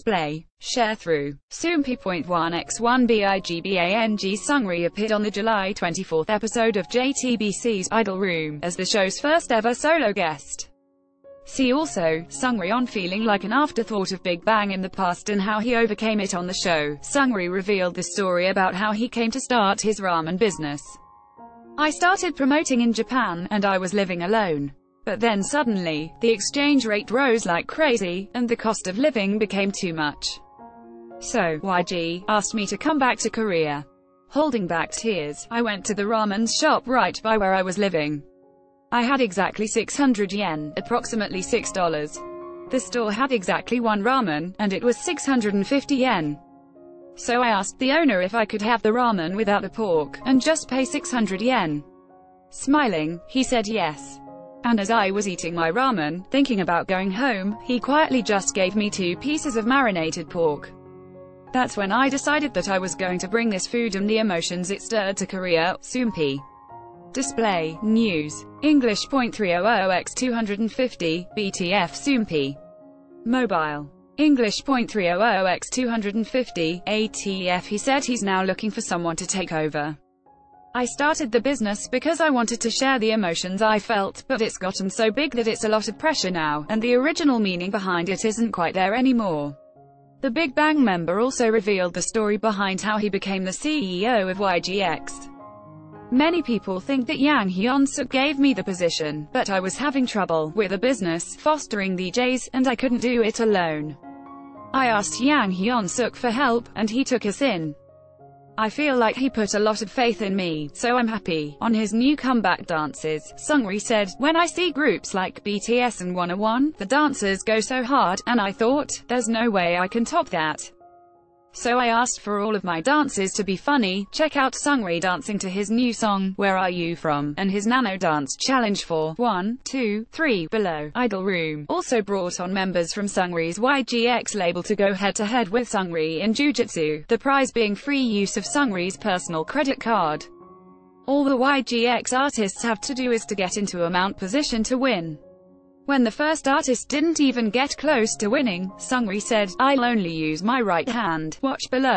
display, Sharethrough. Soompi.1x1BIGBANG Seungri appeared on the July 24 episode of JTBC's Idol Room, as the show's first ever solo guest. See also, Seungri on feeling like an afterthought of Big Bang in the past and how he overcame it on the show. Seungri revealed the story about how he came to start his ramen business. I started promoting in Japan, and I was living alone. But then suddenly, the exchange rate rose like crazy, and the cost of living became too much. So, YG asked me to come back to Korea. Holding back tears, I went to the ramen shop right by where I was living. I had exactly 600 yen, approximately $6. The store had exactly one ramen, and it was 650 yen. So I asked the owner if I could have the ramen without the pork, and just pay 600 yen. Smiling, he said yes. And as I was eating my ramen, thinking about going home, he quietly just gave me two pieces of marinated pork. That's when I decided that I was going to bring this food and the emotions it stirred to Korea, Soompi. Display, News, English oh oh x 250 BTF Soompi. Mobile. English oh x 250 ATF He said he's now looking for someone to take over. I started the business because I wanted to share the emotions I felt, but it's gotten so big that it's a lot of pressure now, and the original meaning behind it isn't quite there anymore. The Big Bang member also revealed the story behind how he became the CEO of YGX. Many people think that Yang Hyun-suk gave me the position, but I was having trouble with the business, fostering Jays, and I couldn't do it alone. I asked Yang Hyun-suk for help, and he took us in. I feel like he put a lot of faith in me, so I'm happy. On his new comeback dances, Seungri said, When I see groups like BTS and 101, the dancers go so hard, and I thought, there's no way I can top that. So I asked for all of my dances to be funny. Check out Seungri dancing to his new song, Where Are You From, and his Nano Dance Challenge for 1, 2, 3 below. Idol Room also brought on members from Seungri's YGX label to go head-to-head -head with Seungri in Jujutsu, the prize being free use of Seungri's personal credit card. All the YGX artists have to do is to get into a mount position to win. When the first artist didn't even get close to winning, Seungri said, I'll only use my right hand. Watch below.